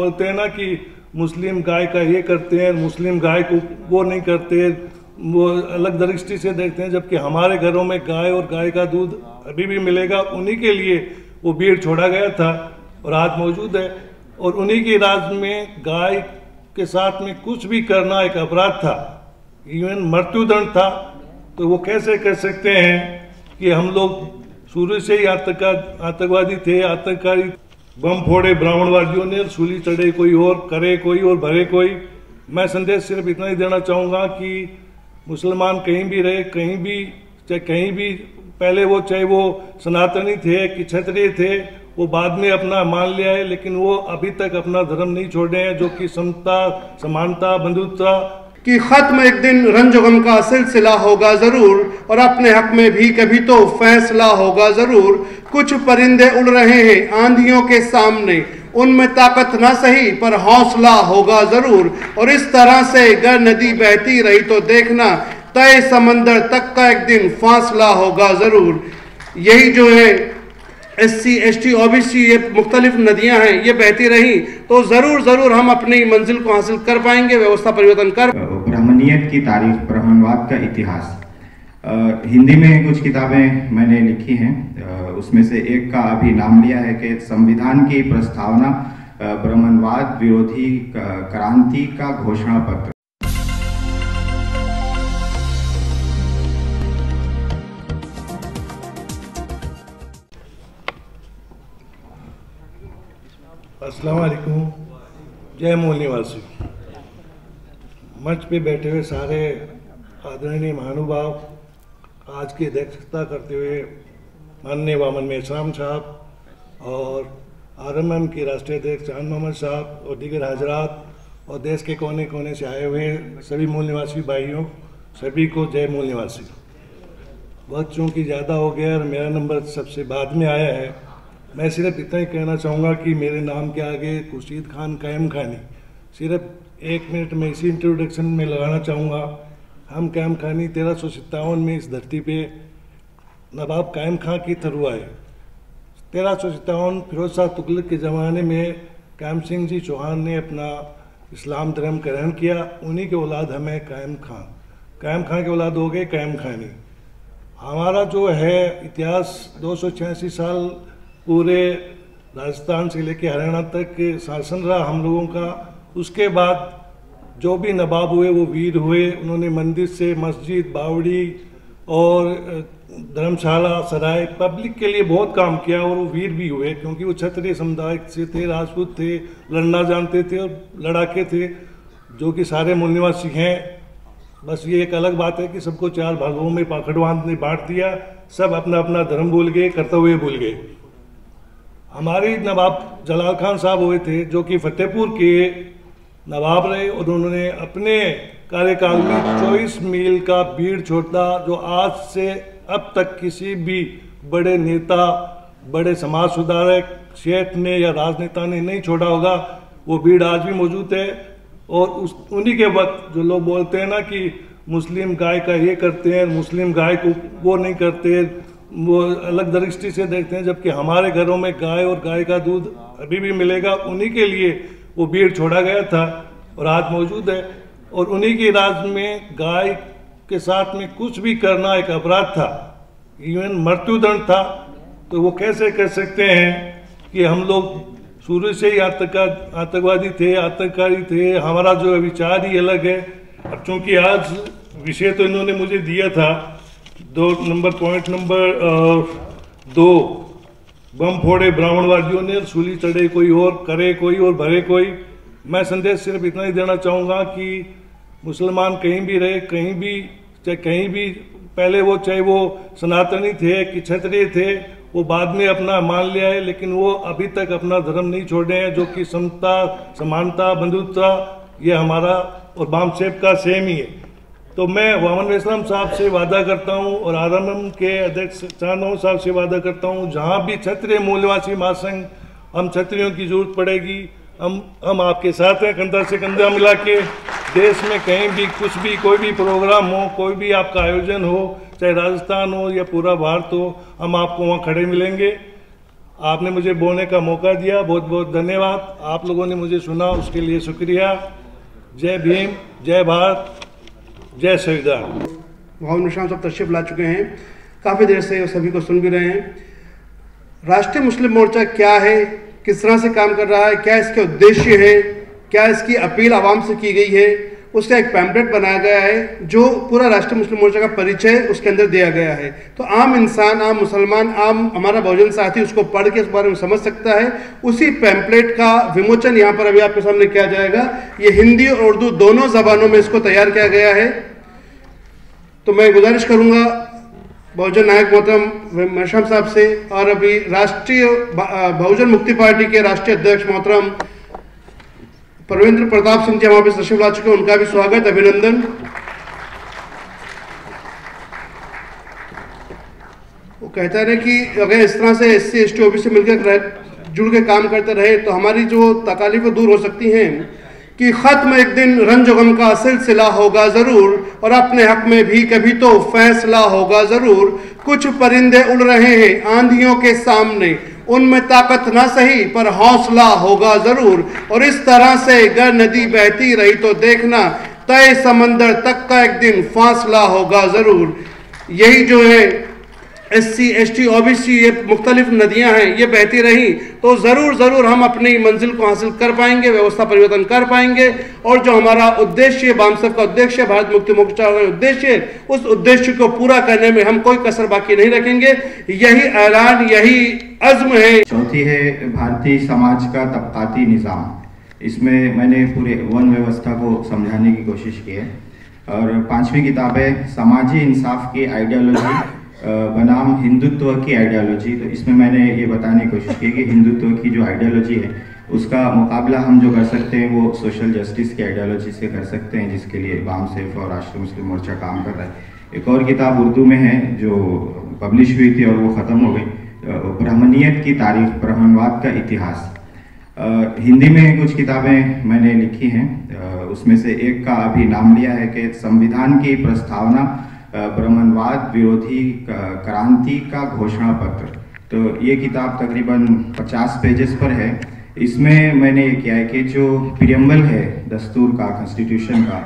बोलते हैं ना कि मुस्लिम गाय का ये करते हैं, मुस्लिम गाय को वो नहीं करते, वो अलग दृष्टि से देखते हैं, जबकि हमारे घरों में गाय और गाय का दूध अभी भी मिलेगा, उन्हीं के लिए वो भीड़ छोड़ा गया था और आज मौजूद है। और उन्हीं की राज में गाय के साथ में कुछ भी करना एक अपराध था इवन मृत्युदंड था। तो वो कैसे कह सकते हैं कि हम लोग शुरू से ही आतंक आतंकवादी थे, आतंककारी बम फोड़े ब्राह्मणवादियों ने, सूली चढ़े कोई और, करे कोई और, भरे कोई। मैं संदेश सिर्फ़ इतना ही देना चाहूँगा कि मुसलमान कहीं भी रहे, कहीं भी, चाहे कहीं भी, पहले वो, चाहे वो सनातनी थे कि क्षत्रिय थे, वो बाद में अपना मान लिया है लेकिन वो अभी तक अपना धर्म नहीं छोड़े हैं, जो कि समता, समानता बंधुता कि खत्म एक दिन रंजगम का सिलसिला होगा ज़रूर और अपने हक में भी कभी तो फैसला होगा ज़रूर। कुछ परिंदे उड़ रहे हैं आंधियों के सामने। उनमें ताकत ना सही, पर हौसला होगा ज़रूर। और इस तरह से गर नदी बहती रही तो देखना, तय समंदर तक का एक दिन फासला होगा ज़रूर। यही जो है S C S T O B C ये मुख्तलिफ़ नदियाँ हैं, ये बहती रही तो ज़रूर ज़रूर हम अपनी मंजिल को हासिल कर पाएँगे, व्यवस्था परिवर्तन कर ब्राह्मणियत की तारीफ़ ब्राह्मणवाद का इतिहास। हिंदी में कुछ किताबें मैंने लिखी हैं। उसमें से एक का अभी नाम लिया है कि संविधान की प्रस्तावना ब्राह्मणवाद विरोधी क्रांति का घोषणा पत्र अस्सलाम वालेकुम। जय निवासी। मंच पे बैठे हुए सारे आदरणीय महानुभाव आज की अध्यक्षता करते हुए माननीय वामन मेश्राम साहब और आर एम एम के राष्ट्रीय अध्यक्ष चाँद मोहम्मद साहब और दीगर हजरात और देश के कोने कोने से आए हुए सभी मूल निवासी भाइयों, सभी को जय मूल निवासी। वक्त चूँकि ज़्यादा हो गया और मेरा नंबर सबसे बाद में आया है, मैं सिर्फ़ इतना ही कहना चाहूँगा कि मेरे नाम के आगे खुर्शीद खान कायम खानी, सिर्फ़ एक मिनट में इसी इंट्रोडक्शन में लगाना चाहूँगा। हम कायम खानी तेरह सौ सत्तावन में इस धरती पे नवाब कायम खां की थरुआ है तेरह सौ सत्तावन फिरोज शाह तुगलक के ज़माने में कायम सिंह जी चौहान ने अपना इस्लाम धर्म ग्रहण किया। उन्हीं के औलाद हमें कायम खां। कायम खां के औलाद हो गए कायम खानी। हमारा जो है इतिहास दो सौ छियासी साल पूरे राजस्थान से लेकर हरियाणा तक शासन रहा हम लोगों का। उसके बाद जो भी नवाब हुए, वो वीर हुए। उन्होंने मंदिर से मस्जिद, बावड़ी और धर्मशाला, सराय पब्लिक के लिए बहुत काम किया और वो वीर भी हुए क्योंकि वो क्षत्रिय समुदाय से थे, राजपूत थे, लड़ना जानते थे और लड़ाके थे, जो कि सारे मूल हैं। बस ये एक अलग बात है कि सबको चार भागों में पाखड़वान ने बांट दिया। सब अपना अपना धर्म भूल गए, कर्तव्य भूल गए। हमारे नवाब जलाल खान साहब हुए थे, जो कि फतेहपुर के नवाब रहे और उन्होंने अपने कार्यकाल में चौबीस मील का भीड़ छोड़ा, जो आज से अब तक किसी भी बड़े नेता, बड़े समाज सुधारक शेठ ने या राजनेता ने नहीं छोड़ा होगा। वो भीड़ आज भी मौजूद है और उस, उन्हीं के वक्त जो लोग बोलते हैं ना कि मुस्लिम गाय का ये करते हैं, मुस्लिम गाय को वो नहीं करते, वो अलग दृष्टि से देखते हैं, जबकि हमारे घरों में गाय और गाय का दूध अभी भी मिलेगा। उन्हीं के लिए वो भीड़ छोड़ा गया था और आज मौजूद है और उन्हीं की राज में गाय के साथ में कुछ भी करना एक अपराध था। इवन मृत्युदंड था। तो वो कैसे कह सकते हैं कि हम लोग शुरू से ही आतंक, आतंकवादी थे, आतंककारी थे, हमारा जो विचार ही अलग है। अब चूँकि आज विषय तो इन्होंने मुझे दिया था, दो नंबर, पॉइंट नंबर दो बम फोड़े ब्राह्मणवादियों ने, सूली चढ़े कोई और, करे कोई और, भरे कोई। मैं संदेश सिर्फ़ इतना ही देना चाहूँगा कि मुसलमान कहीं भी रहे, कहीं भी, चाहे कहीं भी, पहले वो, चाहे वो सनातनी थे कि क्षत्रिय थे, वो बाद में अपना मान लिया है लेकिन वो अभी तक अपना धर्म नहीं छोड़े हैं, जो कि समता, समानता बंधुता ये हमारा और बाम सेब का सेम ही है। तो मैं वामन वैश्राम साहब से वादा करता हूँ और आर के अध्यक्ष चांदो साहब से वादा करता हूँ। जहाँ भी क्षत्रिय मूल्यवासी महासंघ, हम क्षत्रियों की ज़रूरत पड़ेगी। हम हम आपके साथ हैं, कंधा से कंधा मिला के। देश में कहीं भी कुछ भी, कोई भी प्रोग्राम हो, कोई भी आपका आयोजन हो, चाहे राजस्थान हो या पूरा भारत हो, हम आपको वहाँ खड़े मिलेंगे। आपने मुझे बोलने का मौका दिया बहुत बहुत धन्यवाद। आप लोगों ने मुझे सुना, उसके लिए शुक्रिया। जय भीम, जय भारत। जय संविधान भवन निशान साहब तशरीफ़ ला चुके हैं। काफ़ी देर से सभी को सुन भी रहे हैं। राष्ट्रीय मुस्लिम मोर्चा क्या है? किस तरह से काम कर रहा है? क्या इसके उद्देश्य है? क्या इसकी अपील आवाम से की गई है? उसका एक पैम्पलेट बनाया गया है, जो पूरा राष्ट्रीय मुस्लिम मोर्चा का परिचय उसके अंदर दिया गया है। तो आम इंसान, आम मुसलमान, आम हमारा बहुजन साथी उसको पढ़ के इस बारे में समझ सकता है। उसी पैम्पलेट का विमोचन यहाँ पर अभी आपके सामने किया जाएगा। ये हिंदी और उर्दू दोनों जबानों में इसको तैयार किया गया है। तो मैं गुजारिश करूँगा बहुजन नायक मोहतरम मशम साहब से और अभी राष्ट्रीय बहुजन मुक्ति पार्टी के राष्ट्रीय अध्यक्ष मोहतरम परवेंद्र प्रताप सिंह जी हमारे तशरीफ़ ला चुके उनका भी स्वागत, अभिनंदन। वो कहता है कि अगर इस तरह से S C S T OBC मिलकर जुड़ के काम करते रहे तो हमारी जो तकालीफ दूर हो सकती हैं कि ख़त्म एक दिन रंज गम का सिलसिला होगा ज़रूर, और अपने हक में भी कभी तो फैसला होगा ज़रूर। कुछ परिंदे उड़ रहे हैं आंधियों के सामने उनमें ताकत ना सही, पर हौसला होगा ज़रूर। और इस तरह से अगर नदी बहती रही तो देखना, तय समंदर तक का एक दिन फासला होगा ज़रूर। यही जो है S C S T O B C ये मुख्तलिफ़ नदियाँ हैं, ये बहती रहीं तो ज़रूर ज़रूर हम अपनी मंजिल को हासिल कर पाएँगे, व्यवस्था परिवर्तन कर पाएँगे, और जो हमारा उद्देश्य बामसब का उद्देश्य, भारत मुक्ति मोर्चा का उद्देश्य, उस उद्देश्य को पूरा करने में हम कोई कसर बाकी नहीं रखेंगे, यही ऐलान, यही अज़्म है। चौथी है, भारतीय समाज का तबकाती निज़ाम। इसमें मैंने पूरे वन व्यवस्था को समझाने की कोशिश की है। और पांचवी किताब है, समाजी इंसाफ की आइडियोलॉजी बनाम हिंदुत्व की आइडियोलॉजी तो इसमें मैंने ये बताने की कोशिश की कि हिंदुत्व की जो आइडियोलॉजी है, उसका मुकाबला हम जो कर सकते हैं, वो सोशल जस्टिस की आइडियोलॉजी से कर सकते हैं, जिसके लिए वाम सेफ़ और राष्ट्रीय मुस्लिम मोर्चा काम कर रहा है। एक और किताब उर्दू में है, जो पब्लिश हुई थी और वो ख़त्म हो गई। ब्राह्मणियत की तारीख, ब्राह्मणवाद का इतिहास। हिंदी में कुछ किताबें मैंने लिखी हैं। उसमें से एक का अभी नाम लिया है कि संविधान की प्रस्तावना ब्रह्मणवाद विरोधी क्रांति का घोषणा पत्र तो ये किताब तकरीबन 50 पेजेस पर है। इसमें मैंने ये किया है कि जो प्रियम्बल है, दस्तूर का कॉन्स्टिट्यूशन का,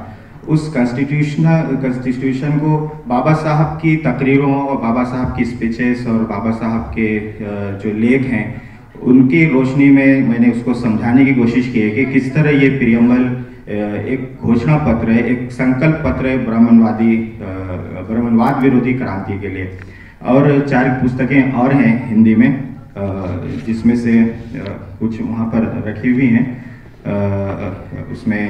उस कॉन्स्टिट्यूशन कॉन्स्टिट्यूशन को बाबा साहब की तकरीरों और बाबा साहब की स्पीचेस और बाबा साहब के जो लेख हैं, उनकी रोशनी में मैंने उसको समझाने की कोशिश की है कि किस तरह ये प्रियम्बल एक घोषणा पत्र है, एक संकल्प पत्र है ब्राह्मणवादी ब्राह्मणवाद विरोधी क्रांति के लिए। और चार पुस्तकें और हैं हिंदी में जिसमें से कुछ वहाँ पर रखी हुई हैं। उसमें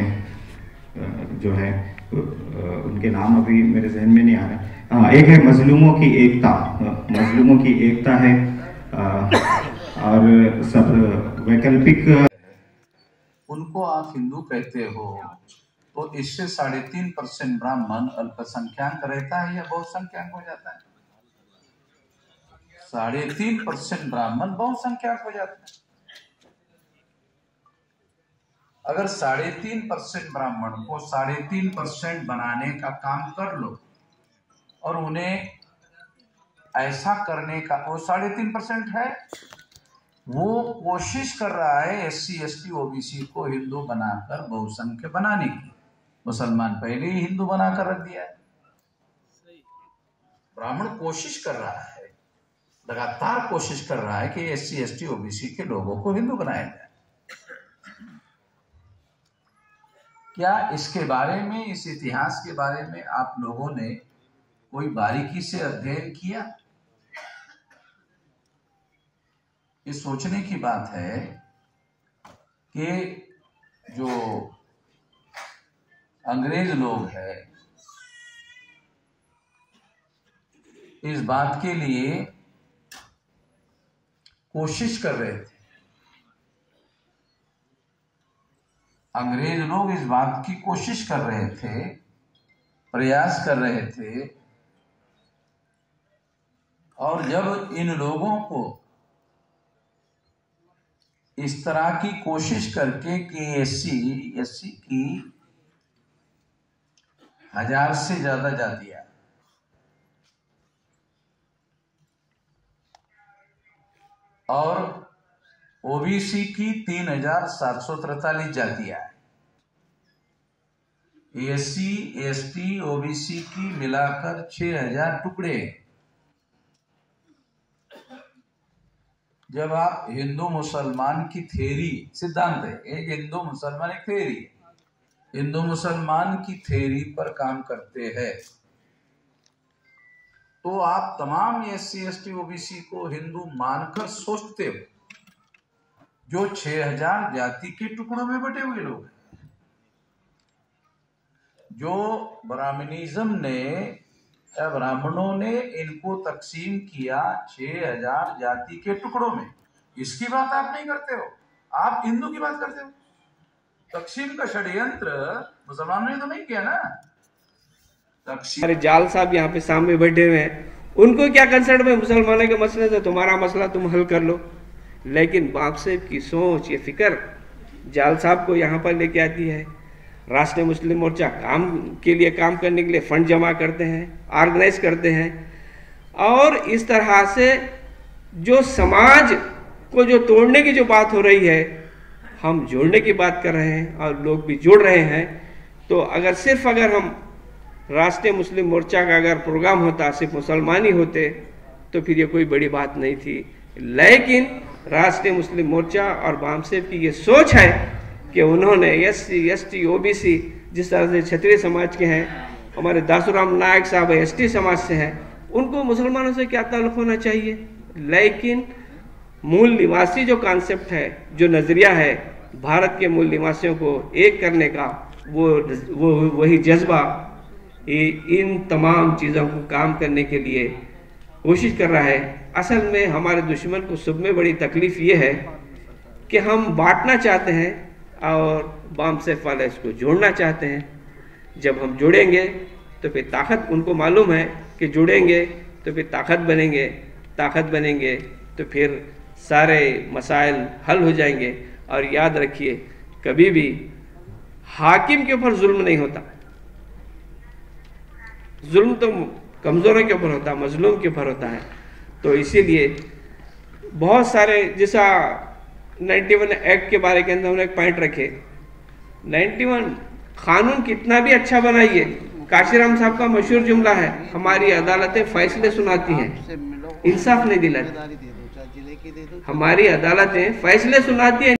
जो है उनके नाम अभी मेरे जहन में नहीं आ रहे। हाँ एक है मजलूमों की एकता। मजलूमों की एकता है। और सब वैकल्पिक, उनको आप हिंदू कहते हो। तो इससे साढ़े तीन परसेंट ब्राह्मण अल्पसंख्याक रहता है या बहुसंख्यक हो जाता है? साढ़े तीन परसेंट ब्राह्मण बहुसंख्यक हो जाता है। अगर साढ़े तीन परसेंट ब्राह्मण को साढ़े तीन परसेंट बनाने का काम कर लो और उन्हें ऐसा करने का, वो साढ़े तीन परसेंट है, वो कोशिश कर रहा है S C S T OBC को हिंदू बनाकर बहुसंख्य बनाने की। मुसलमान पहले ही हिंदू बनाकर रख दिया है। ब्राह्मण कोशिश कर रहा है लगातार कोशिश कर रहा है कि S C S T OBC के लोगों को हिंदू बनाया जाए। क्या इसके बारे में इस इतिहास के बारे में आप लोगों ने कोई बारीकी से अध्ययन किया? ये सोचने की बात है कि जो अंग्रेज़ लोग हैं। इस बात के लिए कोशिश कर रहे थे। अंग्रेज़ लोग इस बात की कोशिश कर रहे थे, प्रयास कर रहे थे। और जब इन लोगों को इस तरह की कोशिश करके कि एस सी की हज़ार से ज़्यादा जातियाँ। और ओबीसी की तीन हज़ार सात सौ तैतालीस जातियाँ S C S T OBC की मिलाकर छह हज़ार टुकड़े जब आप हिंदू मुसलमान की थेरी, सिद्धांत है, एक हिंदू मुसलमान, एक थेरी हिंदू मुसलमान की थेरी पर काम करते हैं। तो आप तमाम S C S T OBC को हिंदू मानकर सोचते हो, जो छह हज़ार जाति के टुकड़ों में बटे हुए लोग हैं। जो ब्राह्मणिज्म ने ब्राह्मणों ने इनको तकसीम किया छह हज़ार जाति के टुकड़ों में। इसकी बात आप नहीं करते हो। आप हिंदू की बात करते हो। तकसीम का षड्यंत्र मुसलमानों ने तो नहीं किया ना? हमारे जाल साहब यहाँ पे सामने बैठे हुए हैं। उनको क्या कंसर्न में मुसलमानों के मसले से? तुम्हारा मसला तुम हल कर लो। लेकिन बाप साहब की सोच, ये फ़िक्र जाल साहब को यहाँ पर लेके आती है। राष्ट्रीय मुस्लिम मोर्चा काम के लिए काम करने के लिए फंड जमा करते हैं, ऑर्गेनाइज करते हैं। और इस तरह से जो समाज को जो तोड़ने की जो बात हो रही है हम जोड़ने की बात कर रहे हैं और लोग भी जुड़ रहे हैं तो अगर सिर्फ़ अगर हम राष्ट्रीय मुस्लिम मोर्चा का अगर प्रोग्राम होता, सिर्फ़ मुसलमान ही होते तो फिर ये कोई बड़ी बात नहीं थी। लेकिन राष्ट्रीय मुस्लिम मोर्चा और बामसेब की ये सोच है कि उन्होंने S C, S T, O B C, जिस तरह से क्षत्रिय समाज के हैं, हमारे दासुराम नायक साहब एस टी समाज से हैं, उनको मुसलमानों से क्या ताल्लुक होना चाहिए? लेकिन मूल निवासी जो कॉन्सेप्ट है, जो नज़रिया है, भारत के मूल निवासियों को एक करने का, वो वो, वही जज्बा इन तमाम चीज़ों को काम करने के लिए कोशिश कर रहा है। असल में हमारे दुश्मन को सब में बड़ी तकलीफ़ ये है कि हम बांटना चाहते हैं और बाम सेफ़ वाले इसको जोड़ना चाहते हैं। जब हम जुड़ेंगे तो फिर ताकत उनको मालूम है कि जुड़ेंगे तो फिर ताकत बनेंगे ताकत बनेंगे तो फिर सारे मसाइल हल हो जाएँगे। और याद रखिए कभी भी हाकिम के ऊपर जुल्म नहीं होता। जुल्म तो कमज़ोरों के ऊपर होता है मजलूम के ऊपर होता है। तो इसीलिए बहुत सारे जैसा 91 एक्ट के बारे के अंदर हमने एक पॉइंट रखे। 91 कानून कितना भी अच्छा बनाइए काशीराम साहब का मशहूर जुमला है हमारी अदालतें फैसले सुनाती हैं। इंसाफ नहीं दिलाती। हमारी अदालतें फैसले सुनाती हैं।